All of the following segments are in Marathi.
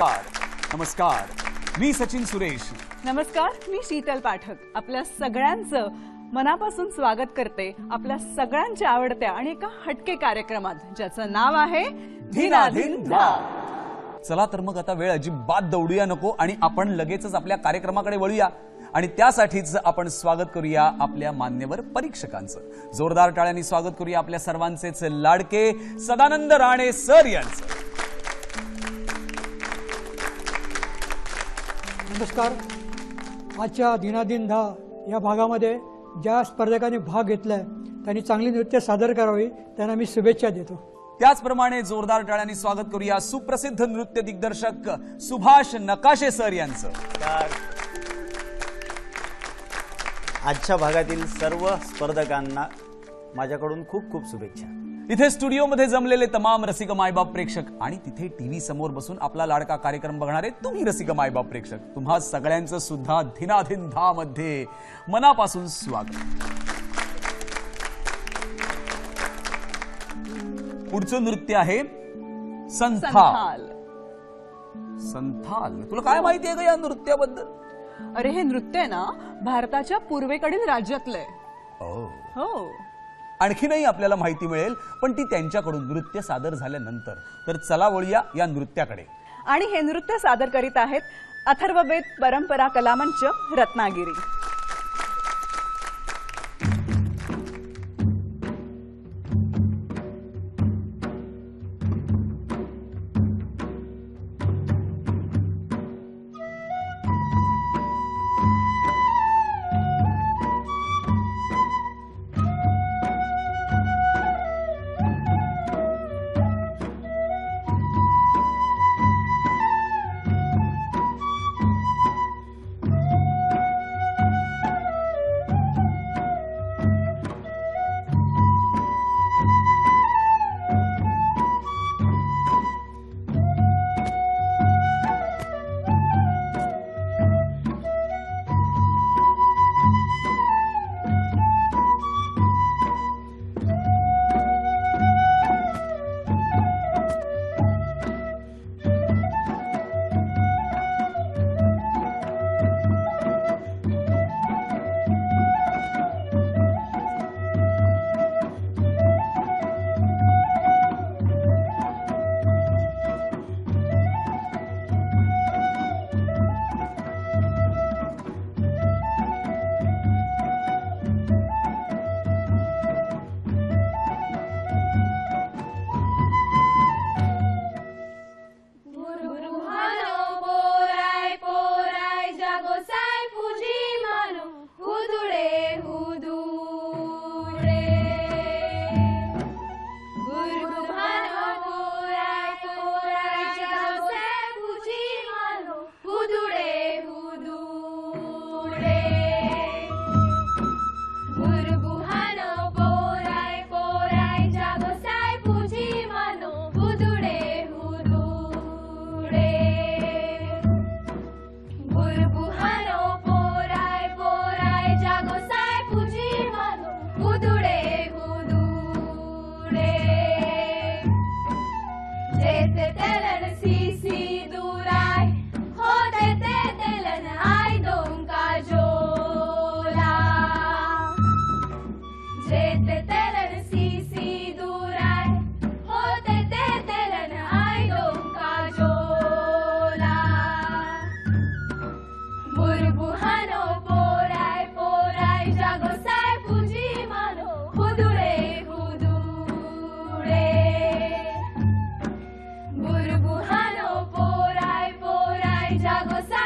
नमस्कार. नमस्कार. मी सचिन सुरेश. नमस्कार मी शीतल पाठक. आपल्या सगळ्यांचं मनापासून स्वागत करते आपल्या सगळ्यांच्या आवडत्या आणि एका हटके कार्यक्रमात ज्याचं नाव आहे धीनाधीन धा. चला तर मग आता वेळ अजिबात दौडूया नको आणि आपण लगेचच आपल्या कार्यक्रमाकडे वळूया. आणि त्यासाठीच आपण स्वागत करूया आपल्या मान्यवर परीक्षकांचं. जोरदार टाळ्यांनी स्वागत करूया आपल्या सर्वांचेच लाडके सदानंद राणे सर यांचं. नमस्कार. आजच्या दिनादिन दहा या भागामध्ये ज्या स्पर्धकांनी भाग घेतलाय त्यांनी चांगली नृत्य सादर करावी त्यांना मी शुभेच्छा देतो. त्याचप्रमाणे जोरदार टाळ्यांनी स्वागत करूया सुप्रसिद्ध नृत्य दिग्दर्शक सुभाष नकाशे सर यांचं. आजच्या भागातील सर्व स्पर्धकांना माझ्याकडून खूप खूप शुभेच्छा. इथे स्टुडिओमध्ये जमलेले तमाम रसिक मायबाप प्रेक्षक आणि तिथे टीव्ही समोर बसून आपला लाडका कार्यक्रम बघणारे तुम्ही रसिक मायबाप प्रेक्षक. तुम्हा सगळ्यांचं सुद्धा धिनाधिन धा मध्ये मनापासून स्वागत. पुढचं नृत्य आहे संथाल. संथाल. तुला काय माहितीये का या नृत्याबद्दल? अरे हे नृत्य आहे ना भारताच्या पूर्वेकडील राज्यातलंय हो. आणखीनही आपल्याला माहिती मिळेल पण ती त्यांच्याकडून नृत्य सादर झाल्यानंतर. तर चला वळूया या नृत्याकडे. आणि हे नृत्य सादर करीत आहेत अथर्ववेद परंपरा कलामंच रत्नागिरी. goza.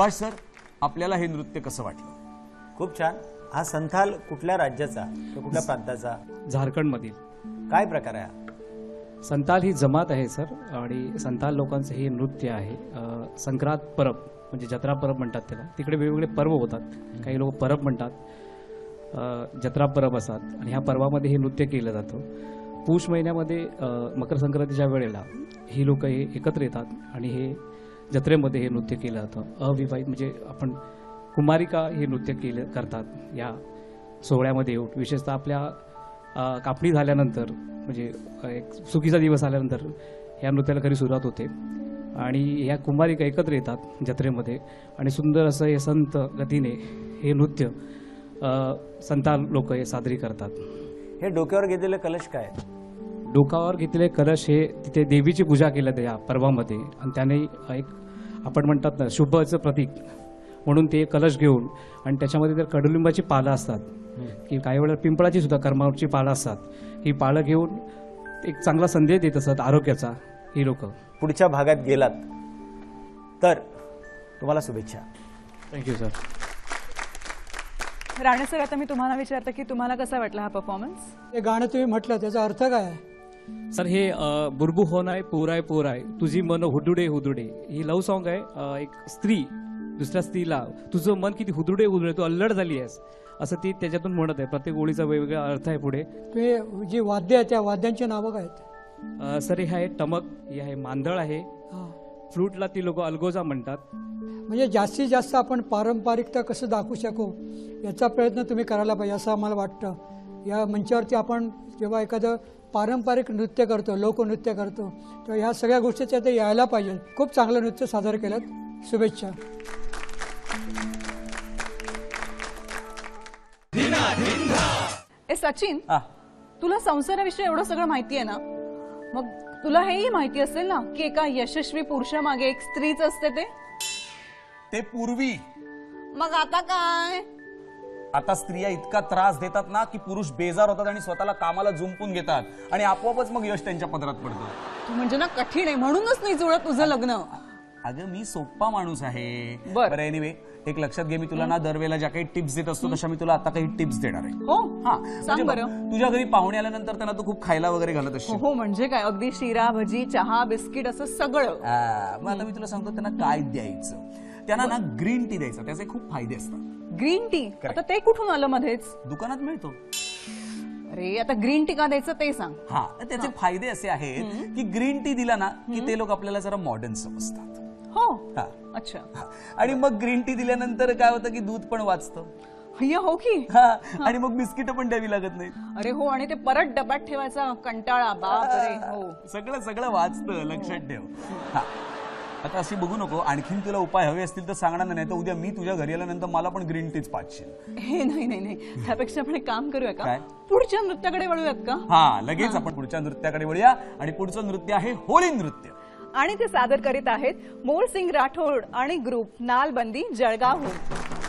सुभाष सर आपल्याला हे नृत्य कसं वाटलं? खूप छान. हा संथाल कुठल्या राज्याचा? किंवा कुठल्या प्रांताचा? झारखंडमधील. काय प्रकार आहे हा? संताल ही जमात आहे सर आणि संताल लोकांचं हे नृत्य आहे. अ, संक्रांत परब म्हणजे जत्रा परब म्हणतात त्याला. तिकडे वेगवेगळे पर्व होतात. काही लोक परब म्हणतात. अ, जत्रा परब असतात आणि ह्या पर्वामध्ये हे नृत्य केलं जातं. पूष महिन्यामध्ये अ, मकर संक्रांतीच्या वेळेला ही लोक हे एकत्र येतात आणि हे जत्रेमध्ये हे नृत्य केलं जातं. अविवाहित म्हणजे आपण कुमारिका हे नृत्य केलं करतात या सोहळ्यामध्ये. येऊन विशेषतः आपल्या कापणी झाल्यानंतर म्हणजे एक सुखीचा दिवस आल्यानंतर या नृत्याला खरी सुरुवात होते. आणि ह्या कुमारिका एकत्र येतात जत्रेमध्ये. आणि सुंदर असं हे संत गतीने हे नृत्य अ, संताल लोक हे साजरी करतात. हे डोक्यावर घेतलेलं कलश काय? डोकावर घेतलेले कलश हे तिथे देवीची पूजा केल्या त्या पर्वामध्ये. आणि त्याने एक आपण म्हणतात ना शुभचं प्रतीक. म्हणून ते कलश घेऊन आणि त्याच्यामध्ये तर कडुलिंबाची पालं असतात. की काही वेळेला पिंपळाची सुद्धा कर्मावरची पालं असतात. ही पालं घेऊन एक चांगला संदेश देत असतात आरोग्याचा ही लोक. पुढच्या भागात गेलात तर तुम्हाला शुभेच्छा. थँक्यू सर राणे सर आता मी तुम्हाला विचारते की तुम्हाला कसा वाटला हा परफॉर्मन्स ते गाणं तुम्ही म्हटलं त्याचा अर्थ काय आहे? सर हे बुरबू होन आहे पोराय पोराय तुझी मन हुदुडे हुदुडे. ही लव्ह सॉन्ग आहे एक स्त्री दुसऱ्या स्त्रीला. तुझं मन किती हुदुडे हुदुडे तू अल्लड झाली आहेस. असं ती त्याच्यातून म्हणत आहे. प्रत्येक ओळीचा वेगवेगळा अर्थ आहे पुढे. तुम्ही जी वाद्य आहेत त्या वाद्यांची नावं काय आहेत? अ, सर हे आहे टमक हे आहे मांदळ आहे. हां. फ्लूटला ती लोक अलगोजा म्हणतात. म्हणजे जास्तीत जास्त आपण पारंपरिकता कसं दाखवू शकू याचा प्रयत्न तुम्ही करायला पाहिजे असं आम्हाला वाटतं. या मंचावरती आपण जेव्हा एखादं पारंपरिक नृत्य करतो लोकनृत्य करतो. तेव्हा ह्या सगळ्या गोष्टी त्यात यायला पाहिजे खूप चांगलं नृत्य सादर केलं शुभेच्छा. ए सचिन हा. तुला संसाराविषयी एवढं सगळं माहिती आहे ना? मग तुला हेही माहिती असेल ना की एका यशस्वी पुरुषामागे एक स्त्रीच असते ते? ते पूर्वी. मग आता काय? आता स्त्रिया इतका त्रास देतात ना की पुरुष बेजार होतात आणि स्वतःला कामाला जुंपून घेतात. आणि आपोआपच मग यश त्यांच्या पदरात पडतं. तू म्हणजे ना कठीण आहे म्हणूनच नाही जुळत तुझं लग्न. अगं मी सोप्पा माणूस आहे. बर. बरं एनिवे एक लक्षात घे मी तुला ना दरवेळेला ज्या काही टिप्स देत असतो तशा मी तुला आता काही टिप्स देणार आहे. हो हा सांग म्हणजे बरं. तुझ्या घरी पाहुणे आल्यानंतर त्यांना तू खूप खायला वगैरे घालत हो असशील. हो म्हणजे काय? अगदी शिरा भजी चहा बिस्किट असं सगळं. आ, मग आता मी तुला सांगतो त्यांना काय द्यायचं? त्यांना ना ग्रीन टी द्यायचा त्याचे खूप फायदे असतात. Green tea? आता ते कुठून आलं मध्येच? दुकानात मिळतो. अरे आता ग्रीन टी का द्यायचं ते सांग. हा तर त्याचे फायदे असे आहेत की ग्रीन टी दिला ना की ते लोक आपल्याला जरा मॉडर्न समजतात. हो. हा. अच्छा. हा. आणि मग ग्रीन टी दिल्यानंतर काय होतं की दूध पण वाचतं. हो की. हा. आणि मग बिस्किट पण द्यावी लागत नाही अरे हो आणि ते परत डब्यात ठेवायचा कंटाळा बाप रे हो. सगळं सगळं वाचतं लक्षात ठेव. हा. आता अशी बघू नको आणखीन तुला उपाय हवे असतील तर सांगणार नाही तर उद्या मी तुझ्या घरी आल्यानंतर मला पण ग्रीन टीच पाचशील हे नाही नाही नाही. त्यापेक्षा आपण एक काम करूया का? काय? पुढच्या नृत्याकडे वळूयात का? हा लगेच आपण पुढच्या नृत्याकडे वळूया आणि पुढचं नृत्य आहे होळी नृत्य. आणि ते सादर करीत आहेत मोर सिंग राठोड आणि ग्रुप नालबंदी जळगावहून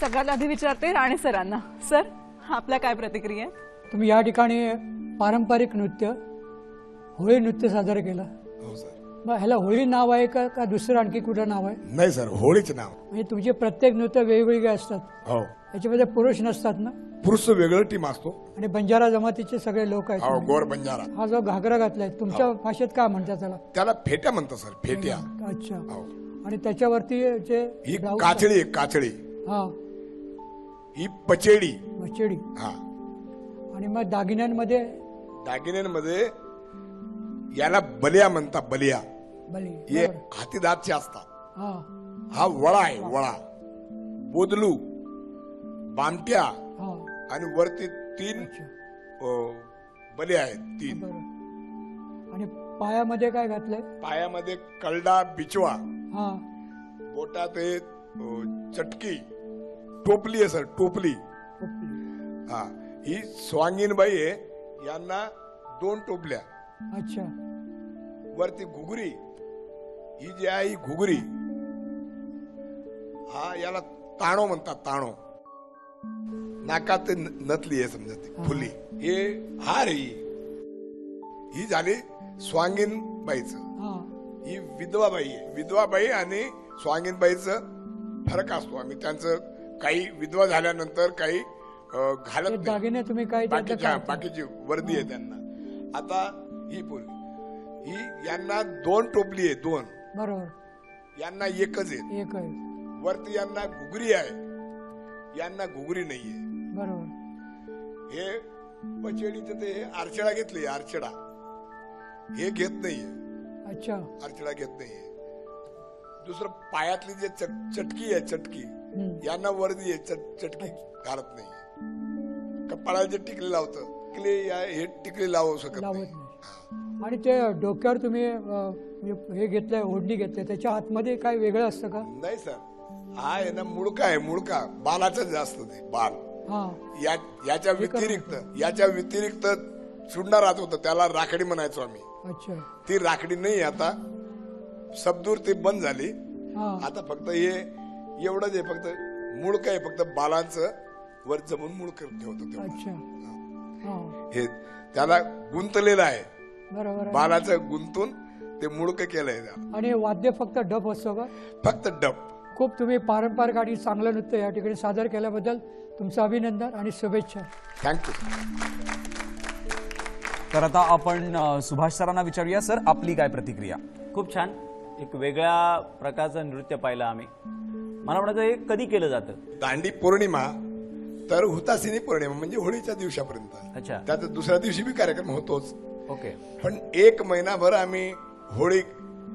सगळ्यात आधी विचारते राणे सरांना. सर आपल्या काय प्रतिक्रिया तुम्ही या ठिकाणी पारंपरिक नृत्य होळी नृत्य सादर केलं. हो सर. मग ह्याला होळी नाव आहे का का दुसरं आणखी कुठं नाव आहे? नाही सर होळीचं नाव. म्हणजे तुमचे प्रत्येक नृत्य वेगवेगळे असतात. हो. याच्यामध्ये पुरुष नसतात ना? पुरुष वेगळं टीम असतो. आणि बंजारा जमातीचे सगळे लोक हो आहेत गोर बंजारा. हा जो घागरा घातलाय तुमच्या भाषेत काय म्हणतात त्याला? त्याला फेट्या म्हणतात सर फेट्या. अच्छा. हो. आणि त्याच्यावरती जे ही काचळी काचळी. हा. ही पचेडी. मचेडी हा. आणि मग दागिन्यांमध्ये? दागिन्यांमध्ये याला बलिया म्हणतात बलिया. बली हे बरोबर. असतात. हा. हा वळा आहे वळा. बोदलू बामट्या हा. आणि वरती तीन अच्छा. अ, बली आहेत तीन. आणि पायामध्ये काय घातलंय? पायामध्ये कलडा बिचवा. हा. बोटात अ, चटकी. टोपली आहे सर टोपली. हा ही स्वांगीनबाई आहे यांना दोन टोपल्या. अच्छा. वरती घुगरी. ही जी आहे ही घुगरी. हा याला ताणो म्हणतात ताणो. नाकात नथली आहे समजा ती फुली हे हार ही. ही झाली स्वांगीन बाईच. हा. ही विधवा बाई आहे. विधवा बाई आणि स्वांगीन बाईचं फरक असतो आम्ही. त्यांचं काही विधवा झाल्यानंतर काही घालत दागिने तुम्ही काय बाकीच्या बाकीची वर्दी आहे त्यांना. आता ही पोरगी ही यांना दोन टोपली आहे दोन. बरोबर. यांना एकच आहे. एक वरती यांना घुगरी आहे. यांना घुगरी नाहीये. बरोबर. हे पचेडीचं ते आरचेडा घेतले आरचेडा हे घेत नाहीये. अच्छा. आरचेडा घेत नाहीये. दुसरं पायातली जे चट- चटकी आहे चटकी. यांना वर्दी चटकी घालत नाहीये कपाळाला जे टिकले लावतं टिकले या- हे टिकले लावू शकत नाही. नाही. आणि ते डोक्यावर तुम्ही हे घेतलंय ओढणी घेतलंय त्याच्या आतमध्ये काय वेगळं असतं का? नाही सर. हा आहे ना मुडका आहे मुडका बालाचं जास्त ते बाल. हा. या याच्या व्यतिरिक्त याच्या व्यतिरिक्त चुडणा राहत होतं त्याला राखडी म्हणायचो आम्ही. अच्छा. ती राखडी नाही आता. सबदूर ती बंद झाली. आता फक्त हे एवढंच आहे फक्त मुळक आहे फक्त बालांचं वर जमून मुळक ठेवतो हा. हे. त्याला गुंतलेलं आहे. बालाचं गुंतून ते मुळक केलंय. आणि वाद्य फक्त डप असतो का? फक्त डप खूप तुम्ही पारंपरिक आणि चांगलं नृत्य या ठिकाणी सादर केल्याबद्दल तुमचं अभिनंदन आणि शुभेच्छा. थँक्यू तर आता आपण सुभाष सरांना विचारूया. सर आपली काय प्रतिक्रिया? खूप छान. एक वेगळ्या प्रकारचं नृत्य पाहिलं आम्ही. मला म्हणायचं हे कधी केलं जातं? दांडी पौर्णिमा तर हुतासिनी पौर्णिमा म्हणजे होळीच्या दिवसापर्यंत. अच्छा. त्यात दुसऱ्या दिवशी बी कार्यक्रम होतोच. ओके. पण एक महिनाभर आम्ही होळी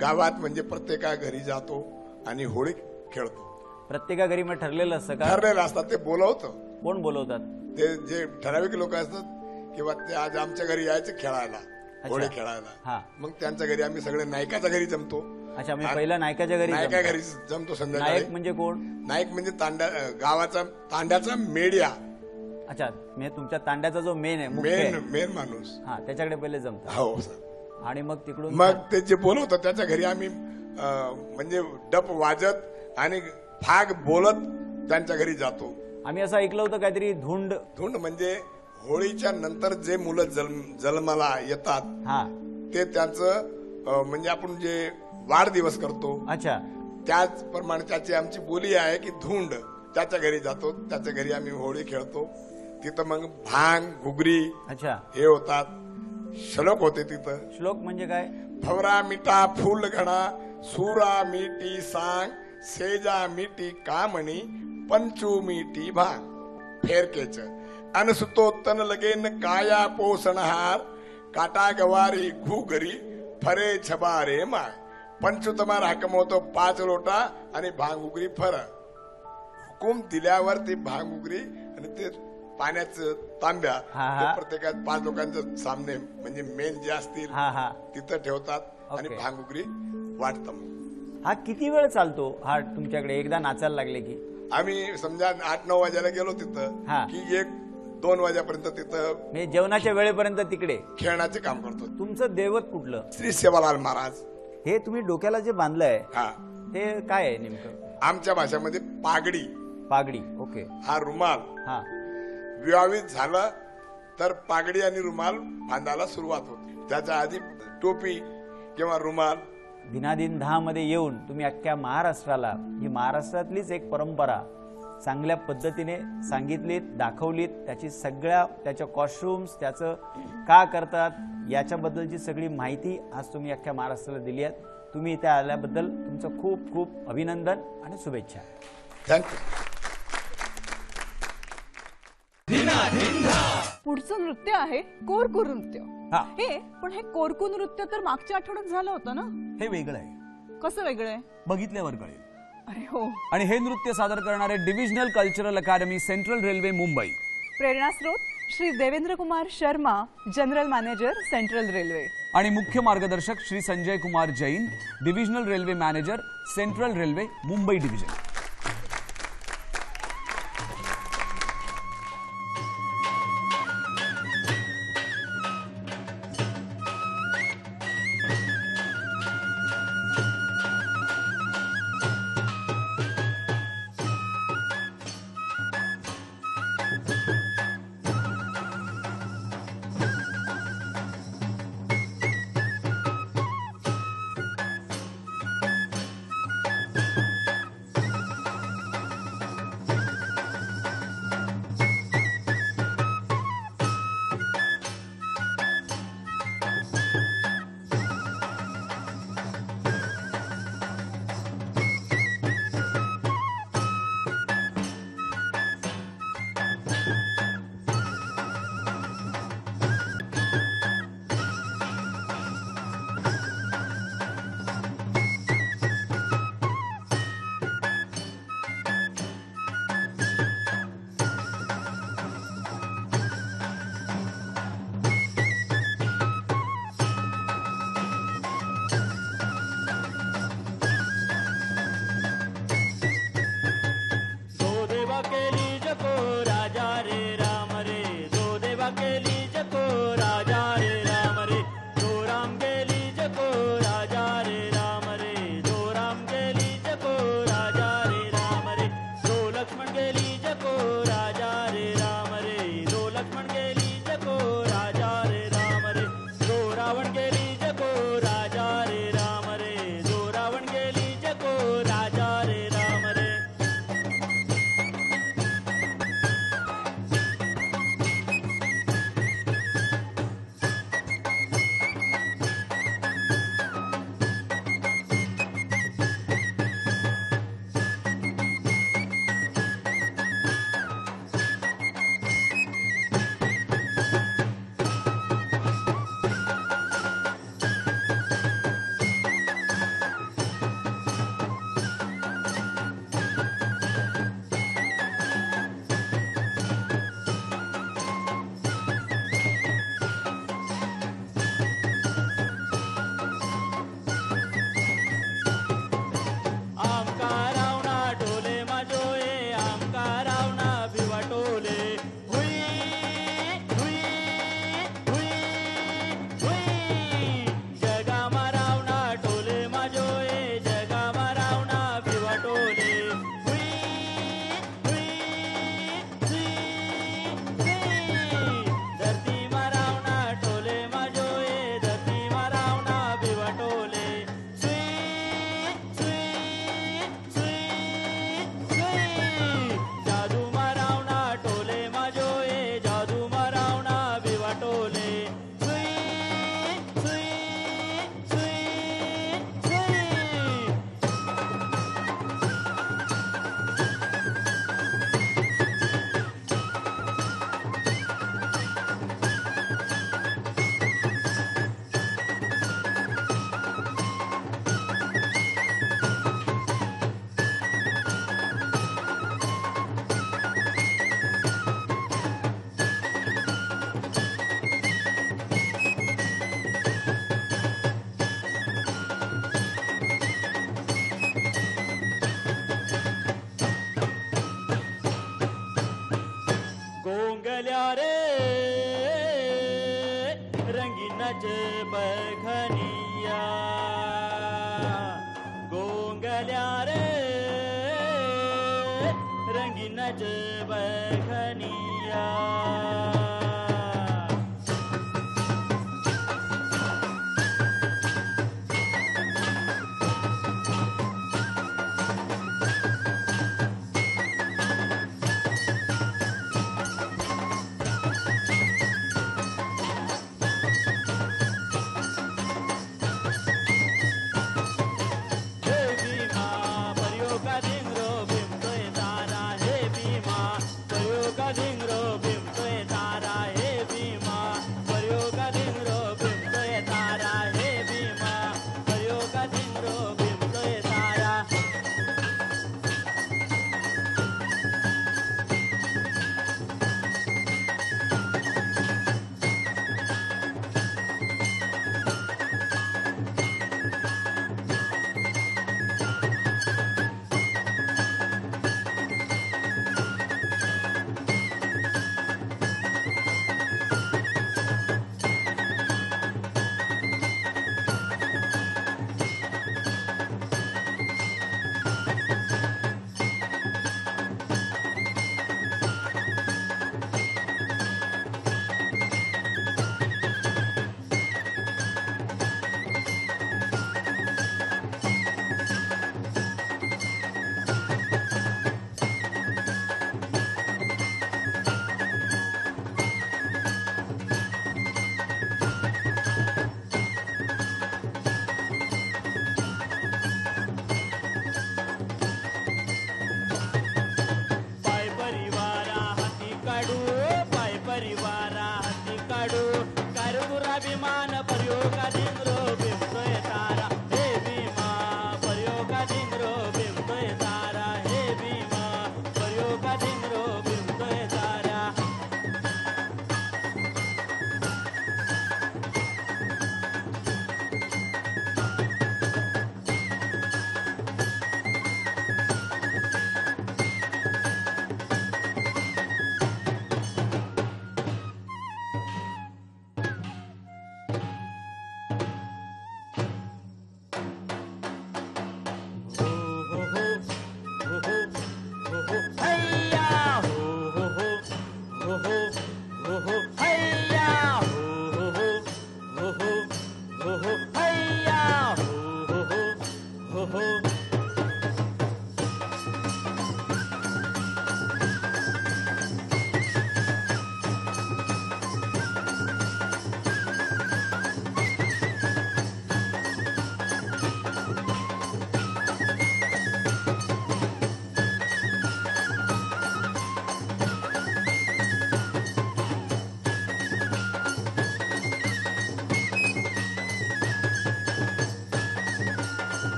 गावात म्हणजे प्रत्येका घरी जातो आणि होळी खेळतो. प्रत्येका घरी मग ठरलेलं असतं का? ठरलेलं असतात ते बोलवतं. कोण बोलवतात? ते जे ठराविक लोक असतात किंवा ते आज आमच्या घरी यायचे खेळायला होळी हा. खेळायला मग त्यांच्या घरी आम्ही सगळे नायकाच्या घरी जमतो. अच्छा मी पहिला नायकाच्या घरी नायका जमतो. घरी जमतो संध्याकाळी. नायक म्हणजे कोण? नायक म्हणजे तांड्या अं, गावाचा तांड्याचा मेडिया. अच्छा म्हणजे तुमच्या तांड्याचा जो मेन आहे मुख्य मेन आहे. मेन माणूस. हा त्याच्याकडे पहिले जमतात हो सर. आणि मग तिकडून मग ते जे बोलवतं त्याच्या घरी आम्ही अं, म्हणजे डप वाजत आणि फाग बोलत त्यांच्या घरी जातो. आम्ही असं ऐकलं होतं काहीतरी धुंड. धुंड म्हणजे होळीच्या नंतर जे मुलं जन्म जन्माला येतात हा. ते त्यांचं अं, म्हणजे आपण जे वाढदिवस करतो. अच्छा. त्याचप्रमाणे त्याची आमची बोली आहे की धुंड. त्याच्या घरी जातो. त्याच्या घरी आम्ही होळी खेळतो. तिथं मग भांग घुगरी अच्छा. हे होतात. श्लोक होते तिथं. श्लोक म्हणजे काय? फवरा मिठा फुल घडा सुरा मिठी सांग सेजा मिठी कामणी पंचू मिठी भांग. फेरकेच. अनसुतो तन लगेन काया पोसणहार काटा गवारी घुगरी फरे छबारे माय पंचू तुम्हाला हकम होतो पाच लोटा आणि भांग उगरी फर. हुकूम दिल्यावर ती भांग उगरी आणि ते पाण्याचं तांब्या प्रत्येकात पाच लोकांचं सामने म्हणजे मेन जे असतील हा हा. तिथं ठेवतात आणि ओके. भांगुगरी वाटतं. हा किती वेळ चालतो? हा तुमच्याकडे एकदा नाचायला लागले की. आम्ही समजा आठ नऊ वाजायला गेलो तिथं. की एक दोन वाजेपर्यंत तिथं म्हणजे जेवणाच्या वेळेपर्यंत तिकडे. खेळण्याचे काम करतो. तुमचं दैवत कुठलं? श्री सेवालाल महाराज. हे तुम्ही डोक्याला जे बांधलंय हा. ते काय आहे नेमकं? आमच्या भाषेमध्ये पागडी. पागडी ओके. हा रुमाल. हा. विवाहित झालं तर पागडी आणि रुमाल बांधायला सुरुवात होते. त्याच्या आधी टोपी किंवा रुमाल. दिनादिन दहा मध्ये येऊन तुम्ही अख्ख्या महाराष्ट्राला ही महाराष्ट्रातलीच एक परंपरा चांगल्या पद्धतीने सांगितलीत दाखवलीत. त्याची सगळ्या त्याच्या कॉस्ट्युम्स त्याचं का करतात याच्याबद्दलची सगळी माहिती आज तुम्ही अख्ख्या महाराष्ट्राला दिली आहे. तुम्ही इथे आल्याबद्दल तुमचं खूप खूप अभिनंदन आणि शुभेच्छा. थँक्यू पुढचं नृत्य आहे कोरकू नृत्य. हा. हे पण हे कोरकू नृत्य तर मागच्या आठवड्यात झालं होतं ना? हे वेगळं आहे. कसं वेगळं आहे? बघितल्यावर कळेल. आणि हे नृत्य सादर करणारे divisional cultural academy central railway Mumbai प्रेरणास्रोत Shri Devendra Kumar Sharma general manager central railway आणि मुख्य मार्गदर्शक Shri Sanjay Kumar Jain divisional railway manager central railway Mumbai division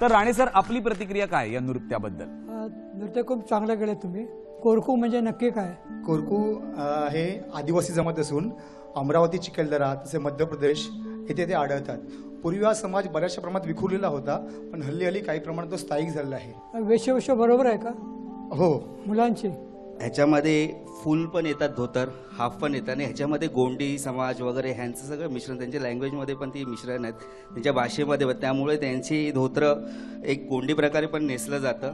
तर राणे सर आपली प्रतिक्रिया काय या नृत्याबद्दल? नृत्य खूप चांगलं केलं तुम्ही. कोरकू म्हणजे नक्की काय? कोरकू हे आदिवासी जमात असून अमरावती चिखलदरा तसे मध्य प्रदेश येथे ते आढळतात. पूर्वी हा समाज बऱ्याचशा प्रमाणात विखुरलेला होता पण हल्ली हल्ली काही प्रमाणात तो स्थायिक झालेला आहे. वेशभूषा बरोबर आहे का? हो. मुलांची? ह्याच्यामध्ये फुल पण येतात धोतर हाफ पण येतात. आणि ह्याच्यामध्ये गोंडी समाज वगैरे ह्यांचं सगळं मिश्रण त्यांच्या लँग्वेजमध्ये पण ती मिश्रण आहेत. त्यांच्या भाषेमध्ये पण. त्यामुळे त्यांची धोत्रं एक गोंडी प्रकारे पण नेसलं जातं.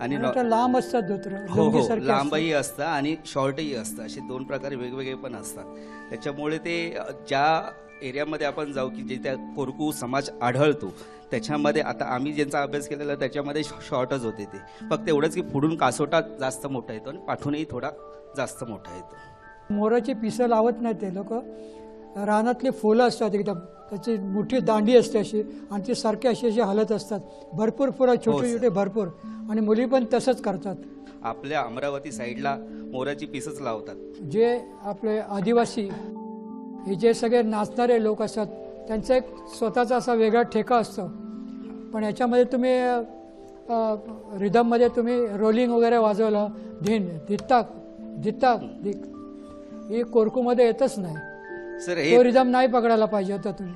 आणि लांब असतात धोत्र. हो हो. लांबही असतं आणि शॉर्टही असतं असे दोन प्रकारे वेगवेगळे पण असतात. त्याच्यामुळे ते ज्या एरियामध्ये आपण जाऊ की जे त्या कोरकू समाज आढळतो त्याच्यामध्ये आता आम्ही ज्यांचा अभ्यास केलेला त्याच्यामध्ये शॉर्टच होते ते. फक्त एवढंच की पुढून कासोटा जास्त मोठा येतो आणि पाठूनही थोडा जास्त मोठा येतो. मोराची पिसं लावत नाही ते लोक. रानातली फुलं असतात एकदम त्याची मोठी दांडी असते अशी आणि ती सारखी अशी अशी हलत असतात. भरपूर फुलं छोटे छोटे भरपूर. आणि मुली पण तसंच करतात. आपल्या अमरावती साईडला मोराची पीसच लावतात. जे आपले आदिवासी हे जे सगळे नाचणारे लोक असतात त्यांचा एक स्वतःचा असा वेगळा ठेका असतो. पण याच्यामध्ये तुम्ही रिदममध्ये तुम्ही रोलिंग वगैरे वाजवलं धिन धित्ताक धित्ताक धिक ही कोरकूमध्ये येतच नाही. सर हे रिदम नाही पकडायला पाहिजे होता तुम्ही.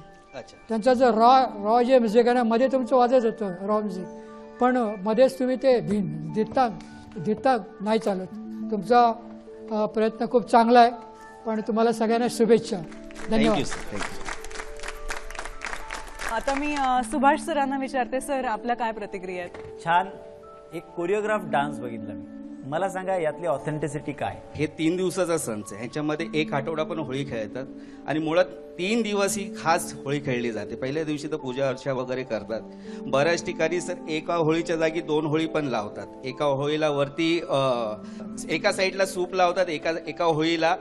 त्यांचा जो रॉ रॉ जे म्युझिक आहे ना मध्ये तुमचं वाजत होतं रॉ म्युझिक. पण मध्येच तुम्ही ते धिन धित्ताक धित्ताक नाही चालत. तुमचा प्रयत्न खूप चांगला आहे. पण तुम्हाला सगळ्यांना शुभेच्छा. धन्यवाद. आता मी सुभाष सरांना विचारते सर आपल्या काय प्रतिक्रिया आहेत? छान. एक कोरिओग्राफ डान्स बघितला मी. मला सांगा यातली ऑथेंटिसिटी काय? हे तीन दिवसाचा सणच आहे. ह्याच्यामध्ये एक आठवडा पण होळी खेळतात आणि मुळात तीन दिवस ही खास होळी खेळली जाते. पहिल्या दिवशी तर पूजा अर्चा वगैरे करतात. बऱ्याच ठिकाणी सर एका होळीच्या जागी दोन होळी पण लावतात. एका होळीला वरती एका साईडला सूप लावतात एका एका होळीला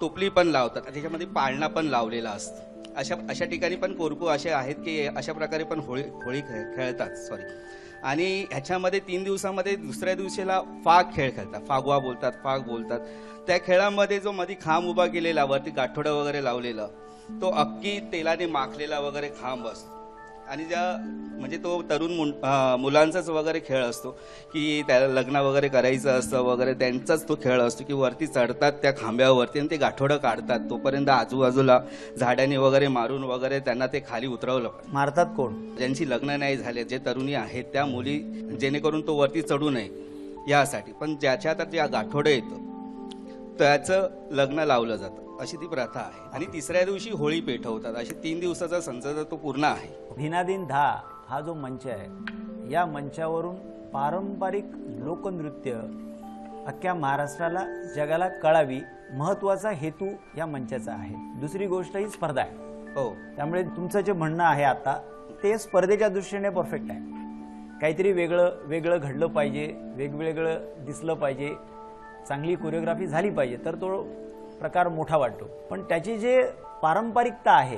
टोपली पण लावतात. त्याच्यामध्ये पाळणा पण लावलेला असतो. अशा अशा ठिकाणी पण कोरकू असे आहेत की अशा प्रकारे पण होळी होळी खेळ- खेळतात. सॉरी आणि ह्याच्यामध्ये तीन दिवसामध्ये दुसऱ्या दिवशीला फाग खेळ खेळतात. फागवा बोलतात फाग बोलतात. त्या खेळामध्ये जो मध्ये खांब उभा केलेला वरती गाठोडं वगैरे लावलेलं तो अक्की तेलाने माखलेला वगैरे खांब असतो. आणि ज्या म्हणजे तो तरुण मुलांचाच वगैरे खेळ असतो की त्याला लग्न वगैरे करायचं असतं वगैरे त्यांचाच तो खेळ असतो की वरती चढतात त्या खांब्यावरती आणि ते गाठोडं काढतात. तोपर्यंत आजूबाजूला झाडाने वगैरे मारून वगैरे त्यांना ते खाली उतरवलं. मारतात कोण? ज्यांची लग्न नाही झाले जे तरुणी आहेत त्या मुली जेणेकरून तो वरती चढू नये यासाठी. पण ज्याच्या हातात जे गाठोडं येतं त्याचं लग्न लावलं जातं. अशी ती प्रथा आहे. आणि तिसऱ्या दिवशी होळी पेटवतात अशी तीन दिवसाचा संच तो पूर्ण आहे. दिनादिन दहा हा जो मंच आहे या मंचावरून पारंपरिक लोकनृत्य अख्ख्या महाराष्ट्राला जगाला कळावी महत्त्वाचा हेतू या मंचाचा आहे. दुसरी गोष्ट ही स्पर्धा आहे. हो. त्यामुळे तुमचं जे म्हणणं आहे आता ते स्पर्धेच्या दृष्टीने परफेक्ट आहे. काहीतरी वेगळं वेगळं घडलं पाहिजे वेगवेगळं दिसलं पाहिजे चांगली कोरिओग्राफी झाली पाहिजे तर तो प्रकार मोठा वाटतो पण त्याची जे पारंपरिकता आहे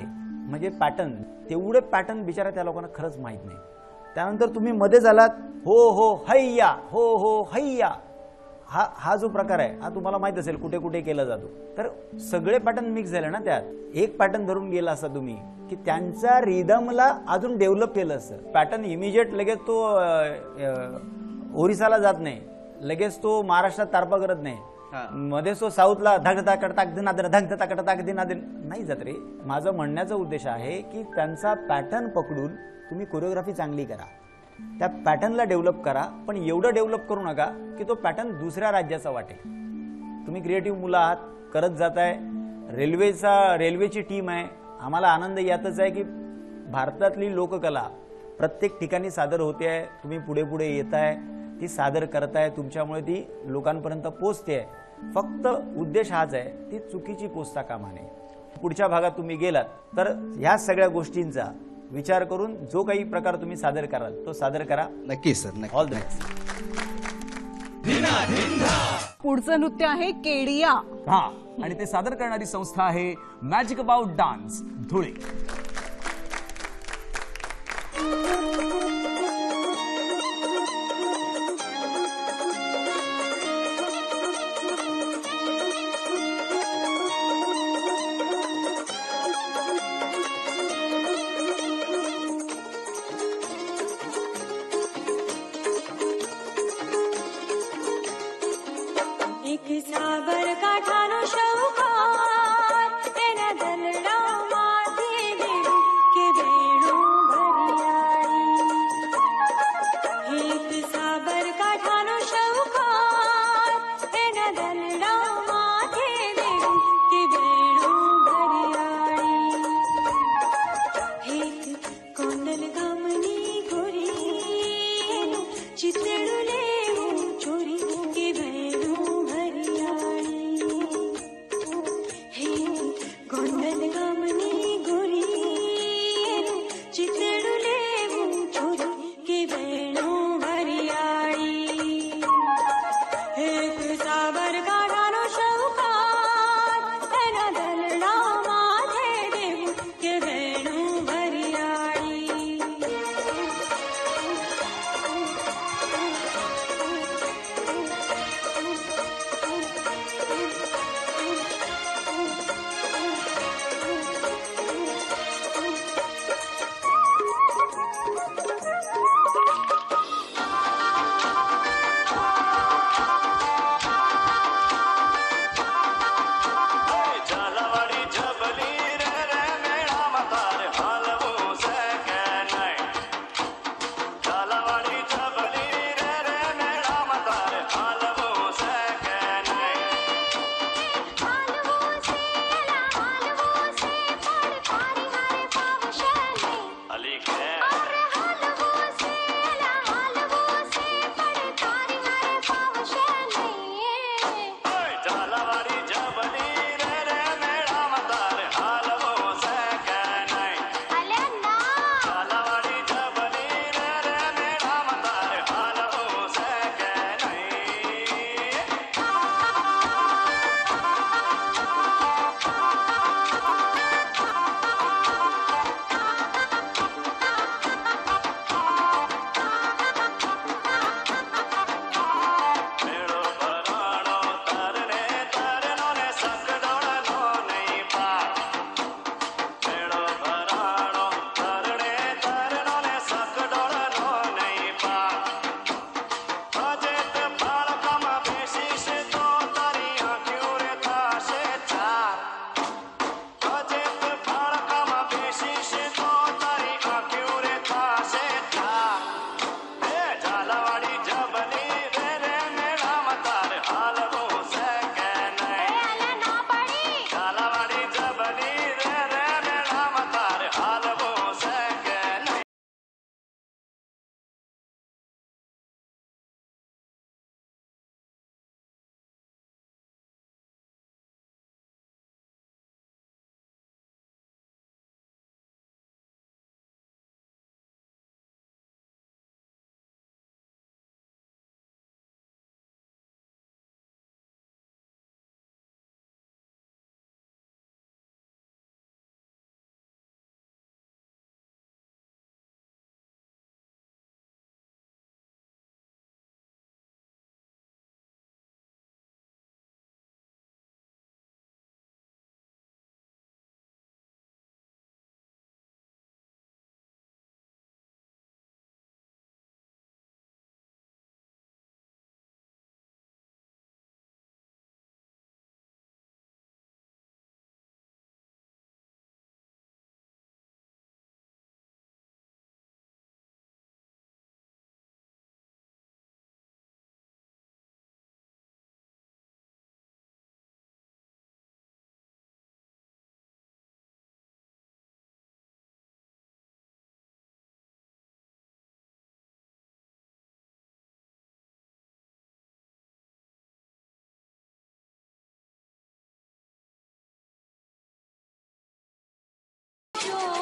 म्हणजे पॅटर्न तेवढे पॅटर्न बिचारा त्या लोकांना खरंच माहीत नाही. त्यानंतर तुम्ही मध्ये झालात हो हो हैया हो हो हैया हा हा जो प्रकार आहे हा तुम्हाला माहीत असेल कुठे कुठे केला जातो. तर सगळे पॅटर्न मिक्स झाले ना त्यात. एक पॅटर्न धरून गेला असता तुम्ही की त्यांचा रिदमला अजून डेव्हलप केलं असतं. पॅटर्न इमिजिएट लगेच तो ओरिसाला जात नाही. लगेच तो महाराष्ट्रात तारपा करत नाही. मध्ये सो साऊथला धग ताकड ताक दिनादन धग ताकड ताक दिनादन नाही जात रे माझं म्हणण्याचा उद्देश आहे की त्यांचा पॅटर्न पकडून तुम्ही कोरिओग्राफी चांगली करा त्या पॅटर्नला डेव्हलप करा पण एवढं डेव्हलप करू नका की तो पॅटर्न दुसऱ्या राज्याचा वाटेल तुम्ही क्रिएटिव्ह मुलं आहात करत जाताय रेल्वेचा रेल्वेची टीम आहे आम्हाला आनंद यातच आहे की भारतातली लोककला प्रत्येक ठिकाणी सादर होते आहे तुम्ही पुढे पुढे येत आहे ती सादर करताय तुमच्यामुळे ती लोकांपर्यंत पोचते आहे फक्त उद्देश हाच आहे ती चुकीची पोचता कामा नये पुढच्या भागात तुम्ही गेलात तर ह्या सगळ्या गोष्टींचा विचार करून जो काही प्रकार तुम्ही सादर कराल तो सादर करा. नक्कीच सर नक्की. ऑल द बेस्ट पुढचं नृत्य आहे केडिया. हा आणि ते सादर करणारी संस्था आहे मॅजिक अबाउट डान्स धुळे. तेरी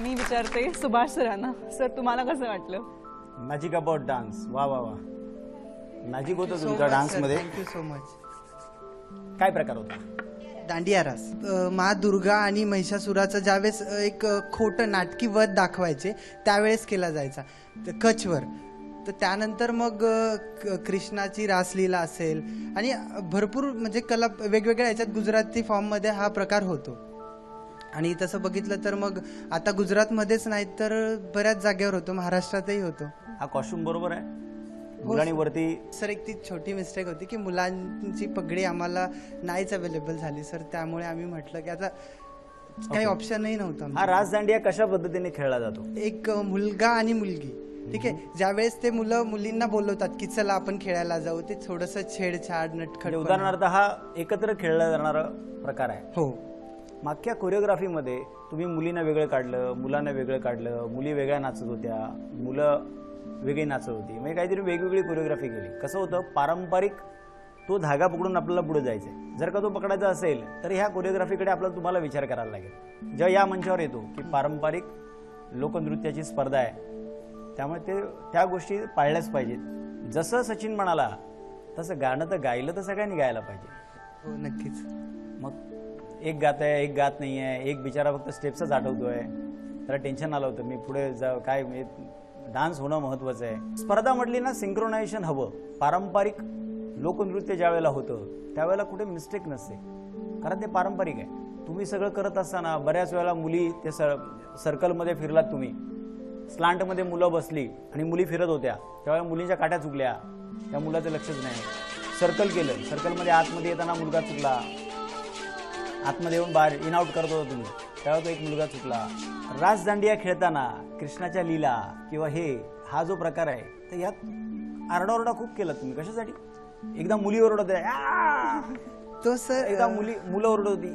मी विचारते सुभाष सरांना. सर तुम्हाला कसं वाटलं? मॅजिक अबाउट डान्स वा वा वा. मॅजिक होतं तुमच्या डान्समध्ये. थँक्यू सो मच काय प्रकार होता? दांडिया रास. अ, मा दुर्गा आणि महिषासुराचं ज्यावेळेस अ, एक अ, खोटं नाटकी वध दाखवायचे त्यावेळेस केला जायचा. त- कच्छवर. तर त्यानंतर मग अ, क- कृष्णाची रासलीला असेल. आणि भरपूर म्हणजे कला वेगवेगळ्या ह्याच्यात गुजराती फॉर्ममध्ये हा प्रकार होतो. आणि तसं बघितलं तर मग आता गुजरातमध्येच नाही तर बऱ्याच जागेवर होतो महाराष्ट्रातही होतो. हा कॉस्ट्युम बरोबर आहे. मुलांनी वरती सर एक ती छोटी मिस्टेक होती की मुलांची पगडी आम्हाला नाहीच अवेलेबल झाली सर. त्यामुळे आम्ही म्हटलं की आता काही ऑप्शनही नव्हतं हा रास दांडिया कशा पद्धतीने खेळला जातो? एक मुलगा आणि मुलगी. ठीक आहे? ज्यावेळेस ते मुलं मुलींना बोलवतात की चला आपण खेळायला जाऊ ते थोडस छेडछाड नटखट म्हणजे उदाहरणार्थ हा एकत्र खेळला जाणारा प्रकार आहे. हो. मागच्या कोरिओग्राफीमध्ये तुम्ही मुलींना वेगळं काढलं मुलांना वेगळं काढलं मुली वेगळ्या नाचत होत्या मुलं वेगळी नाचत होती. म्हणजे काहीतरी वेगवेगळी कोरिओग्राफी केली. कसं होतं? पारंपरिक तो धागा पकडून आपल्याला पुढे जायचंय. जर का तो पकडायचा असेल तर ह्या कोरिओग्राफीकडे आपल्याला तुम्हाला विचार करायला लागेल. जेव्हा या मंचावर येतो की पारंपरिक लोकनृत्याची स्पर्धा आहे. त्यामुळे ते त्या गोष्टी पाळल्याच पाहिजेत. जसं सचिन म्हणाला तसं गाणं तर गायलं तर सगळ्यांनी गायला पाहिजे. हो नक्कीच. मग एक गात आहे एक गात नाही आहे एक बिचारा फक्त स्टेप्सच आठवतोय. त्याला टेन्शन आलं होतं मी पुढे जा काय डान्स होणं महत्वाचं आहे. स्पर्धा म्हटली ना सिंक्रोनायझेशन हवं. पारंपरिक लोकनृत्य ज्या वेळेला होतं त्यावेळेला कुठे मिस्टेक नसते. कारण ते पारंपरिक आहे. तुम्ही सगळं करत असताना बऱ्याच वेळेला मुली ते सर सर्कलमध्ये फिरलात तुम्ही. स्लांटमध्ये मुलं बसली आणि मुली फिरत होत्या. त्यावेळेला मुलींच्या काट्या चुकल्या. त्या मुलाचं लक्षच नाही. सर्कल केलं. सर्कलमध्ये आतमध्ये येताना मुलगा चुकला. आतमध्ये येऊन बाहेर इन आउट करत होता तुम्ही. त्यावेळेला तो एक मुलगा चुकला. रास दांडिया खेळताना कृष्णाच्या लीला किंवा हे हा जो प्रकार आहे तर यात आरडाओरडा खूप केला तुम्ही. कशासाठी? एकदा मुली ओरडत होत्या! तो सर एकदा मुली मुलं ओरडत होती!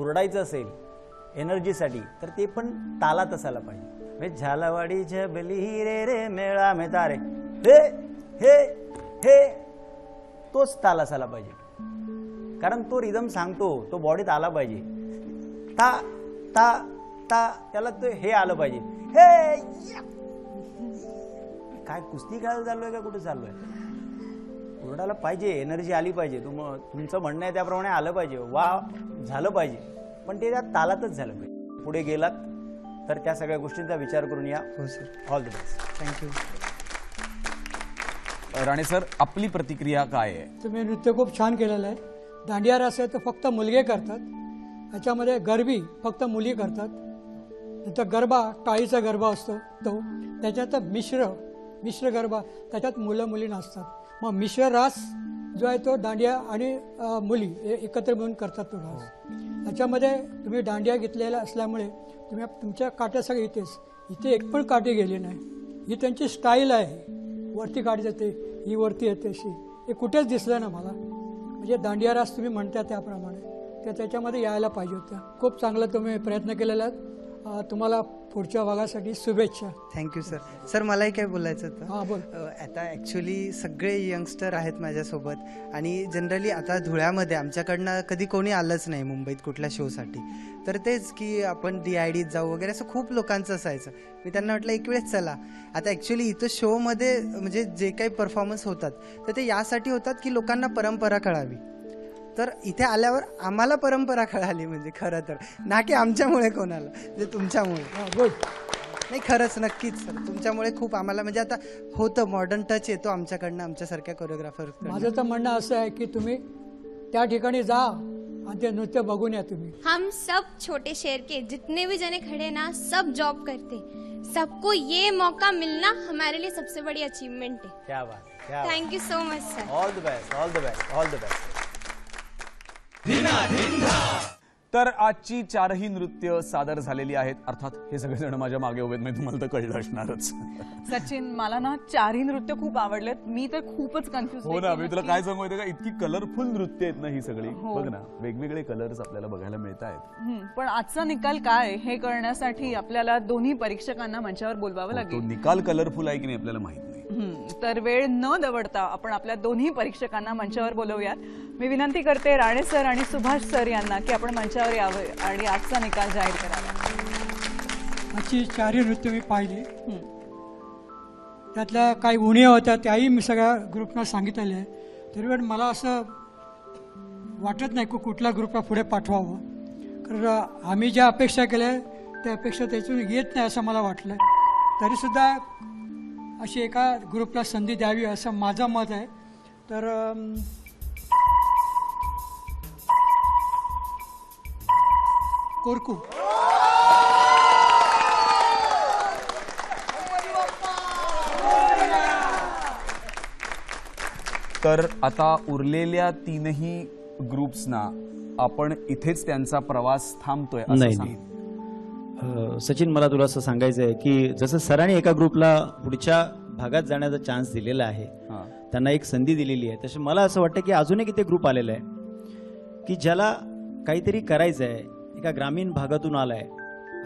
ओरडायचं असेल एनर्जीसाठी तर ते पण तालात असायला पाहिजे. झालावाडी झबली रे रे मेळा मे तारे. हे हे हे. तोच ताल असायला पाहिजे. कारण तो रिदम सांगतो तो बॉडीत आला पाहिजे. ता ता ता त्याला तो हे आलं पाहिजे. हे. काय कुस्ती खेळायला चाललोय का कुठे चाललोय? ओरडायला पाहिजे एनर्जी आली पाहिजे. तुम तुमचं म्हणणं आहे त्याप्रमाणे आलं पाहिजे. वा झालं पाहिजे. पण ते त्या तालातच झालं पाहिजे. पुढे गेलात तर त्या सगळ्या गोष्टींचा विचार करून या. हो sir all the best thank you Rane sir आपली प्रतिक्रिया काय आहे? तुम्ही नृत्य खूप छान केलेलं आहे. दांडिया रास आहे तर फक्त मुलगे करतात. ह्याच्यामध्ये गरबी फक्त मुली करतात. नंतर गरबा टाळीचा गरबा असतो तो. त्याच्यात मिश्र मिश्र गरबा. त्याच्यात मुलं मुली नाचतात. मग मिश्र रास जो आहे तो दांडिया आणि मुली हे एकत्र मिळून करतात तो रास. ह्याच्यामध्ये तुम्ही दांडिया घेतलेला असल्यामुळे तुम्ही तुमच्या काट्या सगळ्या इथेच. इथे एक पण काठी गेली नाही. ही त्यांची स्टाईल आहे. वरती काढी जाते ही वरती येते अशी. हे कुठेच दिसलं ना मला. म्हणजे दांडिया रास तुम्ही म्हणता त्याप्रमाणे. त्या त्याच्यामध्ये यायला पाहिजे होत्या. खूप चांगला तुम्ही प्रयत्न केलेला. आहे तुम्हाला पुढच्या भागासाठी शुभेच्छा. थँक्यू सर सर मलाही काय बोलायचं होतं? हां बोल. आता ॲक्च्युली सगळे यंगस्टर आहेत माझ्यासोबत आणि जनरली आता धुळ्यामध्ये आमच्याकडनं कधी कोणी आलंच नाही मुंबईत कुठल्या शोसाठी तर तेच की आपण डी आय डीत जाऊ वगैरे असं खूप लोकांचं असायचं. मी त्यांना म्हटलं एक वेळेस चला. आता ॲक्च्युली इथं शोमध्ये म्हणजे जे काही परफॉर्मन्स होतात तर ते यासाठी होतात की लोकांना परंपरा कळावी. तर इथे आल्यावर आम्हाला परंपरा कळाली म्हणजे खरं तर. ना की आमच्यामुळे कोणाला म्हणजे तुमच्यामुळे. गुड नाही खरंच नक्कीच. सर तुमच्यामुळे खूप आम्हाला म्हणजे आता होतं मॉडर्न टच येतो आमच्याकडनं आमच्यासारख्या कोरिओग्राफर माझं तर म्हणणं असं आहे की तुम्ही त्या ठिकाणी जा आणि ते नृत्य बघून या तुम्ही. हम सब छोटे शहर के जितने भी जने खड़े ना सब जॉब करते सबको ये मौका मिलना हमारे लिए सबसे बड़ी अचीवमेंट है. क्या बात क्या thank you so much sir all the best all the best all the best Dhina Dhindha तर आजची चारही नृत्य सादर झालेली आहेत. अर्थात हे सगळेजण माझ्या मागे उभे आहेत, म्हणजे तुम्हाला तर कळलं असणारच. सचिन मला ना चारही नृत्य खूप आवडलेत. मी तर खूपच कन्फ्युज हो ना मी तुला काय सांगू का? इतकी कलरफुल नृत्य आहेत ना ही सगळी. हो. बघ ना वेगवेगळे कलर्स आपल्याला बघायला मिळत आहेत. पण आजचा निकाल काय? हे कळण्यासाठी आपल्याला दोन्ही परीक्षकांना मंचावर बोलवावं तो लागेल. निकाल कलरफुल आहे की नाही आपल्याला माहीत नाही. तर वेळ न दवडता आपण आपल्या दोन्ही परीक्षकांना मंचावर बोलवूयात. मी विनंती करते राणे सर आणि सुभाष सर यांना की आपण मंचावर यावं आणि आजचा निकाल जाहीर करावा. आजची चारही नृत्य मी पाहिली. त्यातल्या काही उणीया होत्या त्याही मी सगळ्या ग्रुपना सांगितलेल्या आहे तरी पण मला असं वाटत नाही की कुठल्या ग्रुपला पुढे पाठवावं. कारण आम्ही ज्या अपेक्षा केल्या त्या अपेक्षा त्यातून येत नाही असं मला वाटलं. तरीसुद्धा अशी एका ग्रुपला संधी द्यावी असं माझं मत आहे. तर कोरकू तर आता उरलेल्या तीनही ग्रुप्सना आपण इथेच त्यांचा प्रवास थांबतोय असं नाही सांग- नाही. सचिन मला तुला असं सांगायचं आहे की जसं सरांनी एका ग्रुपला पुढच्या भागात जाण्याचा चान्स दिलेला आहे. त्यांना एक संधी दिलेली आहे तसे मला असं वाटतं की अजून एक इथे ग्रुप आलेला आहे की ज्याला काहीतरी करायचं आहे एका ग्रामीण भागातून आलाय.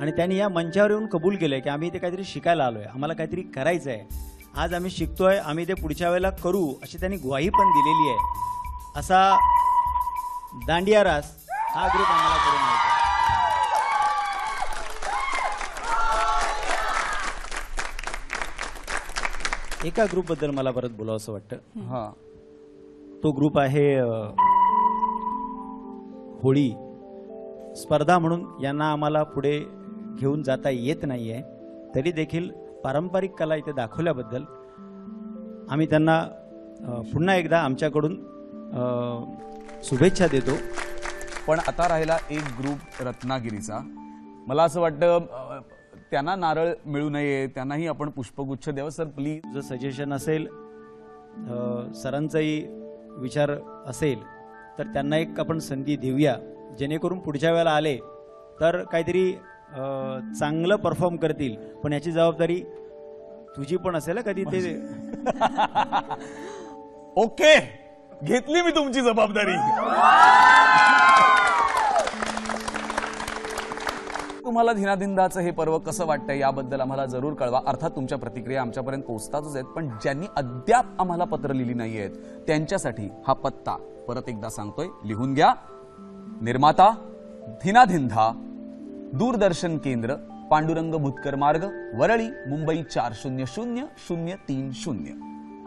आणि त्यांनी या मंचावर येऊन कबूल केलंय की आम्ही इथे काहीतरी शिकायला आलोय. आम्हाला काहीतरी करायचं आहे आज आम्ही शिकतोय आम्ही ते पुढच्या वेळेला करू अशी त्यांनी ग्वाही पण दिलेली आहे. असा दांडिया रास हा ग्रुप आम्हाला न्यायचा आहे. एका ग्रुपबद्दल मला परत बोलावं असं वाटतं. हा. तो ग्रुप आहे होळी. स्पर्धा म्हणून यांना आम्हाला पुढे घेऊन जाता येत नाही आहे तरी देखील पारंपरिक कला इथे दाखवल्याबद्दल आम्ही त्यांना पुन्हा एकदा आमच्याकडून शुभेच्छा देतो. पण आता राहिला एक ग्रुप रत्नागिरीचा. मला असं वाटतं त्यांना नारळ मिळू नये त्यांनाही आपण पुष्पगुच्छ द्यावं. सर प्लीज जर सजेशन असेल सरांचाही विचार असेल तर त्यांना एक आपण संधी देऊया. जेणेकरून पुढच्या वेळेला आले तर काहीतरी अ, चांगलं परफॉर्म करतील. पण याची जबाबदारी तुझी पण असेल कधी ते? ओके. घेतली मी तुमची जबाबदारी. तुम्हाला धिनाधिंदाचं हे पर्व कसं वाटतंय याबद्दल आम्हाला जरूर कळवा. अर्थात तुमच्या प्रतिक्रिया आमच्यापर्यंत पोहोचतातच आहेत पण ज्यांनी अद्याप आम्हाला पत्र लिहिली नाही आहेत त्यांच्यासाठी हा पत्ता परत एकदा सांगतोय. लिहून घ्या. निर्माता धिनाधिंधा दूरदर्शन केंद्र पांडुरंग भुतकर मार्ग वरळी मुंबई चार शून्य शून्य शून्य तीन शून्य.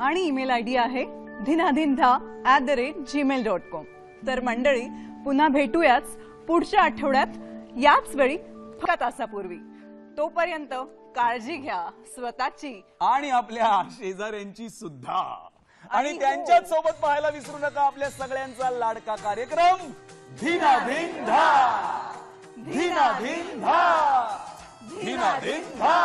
आणि ईमेल आय डी आहे Dhinadhindha at the rate Gmail dot com तर मंडळी पुन्हा भेटूयाच पुढच्या आठवड्यात. याच वेळी एका तासापूर्वी. तोपर्यंत काळजी घ्या स्वतःची. आणि आपल्या शेजाऱ्यांची सुद्धा. आणि त्यांच्याच सोबत पाहायला विसरू नका आपल्या सगळ्यांचा लाडका कार्यक्रम. धीना धीना धिंधा धीना धिना धिंदा धिना धिना